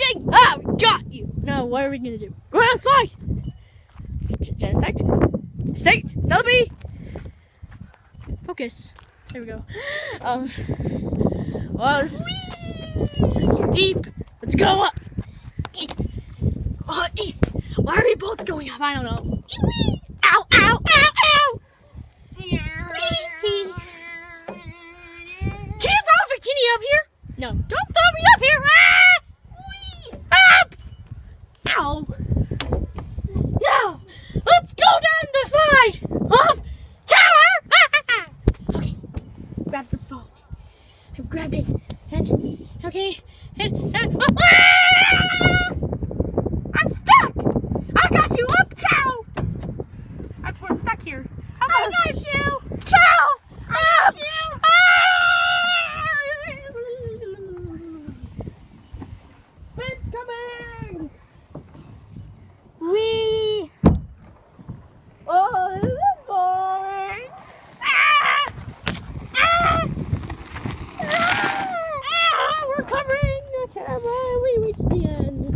Okay, ah, we got you. Now, what are we gonna do? Go outside. Genesect. Genesect. Celebrate. Focus. There we go. Um. Well, this is, this is steep. Let's go up. Oh, eh. Why are we both going up? I don't know. Ow, ow, ow, ow. Can you throw Victini up here? No, don't throw me up here. Ah! Up! Ow! Now, let's go down the slide of tower. okay, grab the phone. I grabbed it. And okay, and, and oh, ah! I'm stuck. I got you up, Chow. I'm stuck here. I got you, Chow. Up. Ah! Fence coming. We. Oh, this is boring. Ah! Ah! Ah! We're covering the reached the end.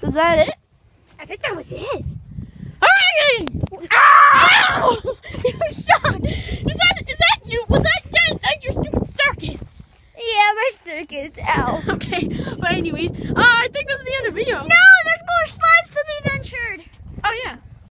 Was that it? I think that was it. Alright! Ow! you shot! Is that is that you? Was that Genesect your stupid circuits? Yeah, my circuits. Ow. Okay, but anyways, uh, I think this is the end of the video. No!